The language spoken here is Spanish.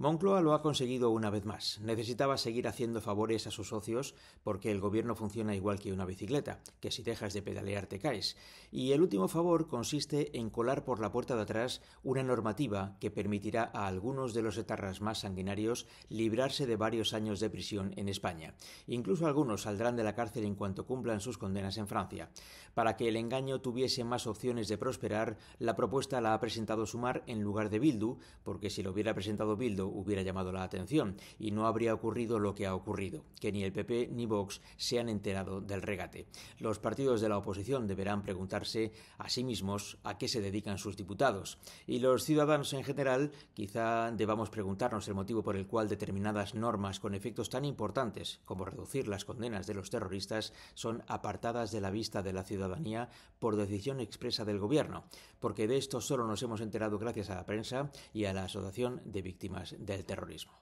Moncloa lo ha conseguido una vez más. Necesitaba seguir haciendo favores a sus socios porque el gobierno funciona igual que una bicicleta, que si dejas de pedalear te caes. Y el último favor consiste en colar por la puerta de atrás una normativa que permitirá a algunos de los etarras más sanguinarios librarse de varios años de prisión en España. Incluso algunos saldrán de la cárcel en cuanto cumplan sus condenas en Francia. Para que el engaño tuviese más opciones de prosperar, la propuesta la ha presentado Sumar en lugar de Bildu, porque si lo hubiera presentado Bildu hubiera llamado la atención y no habría ocurrido lo que ha ocurrido, que ni el PP ni Vox se han enterado del regate. Los partidos de la oposición deberán preguntarse a sí mismos a qué se dedican sus diputados y los ciudadanos en general quizá debamos preguntarnos el motivo por el cual determinadas normas con efectos tan importantes como reducir las condenas de los terroristas son apartadas de la vista de la ciudadanía por decisión expresa del gobierno, porque de esto solo nos hemos enterado gracias a la prensa y a la Asociación de Víctimas del terrorismo.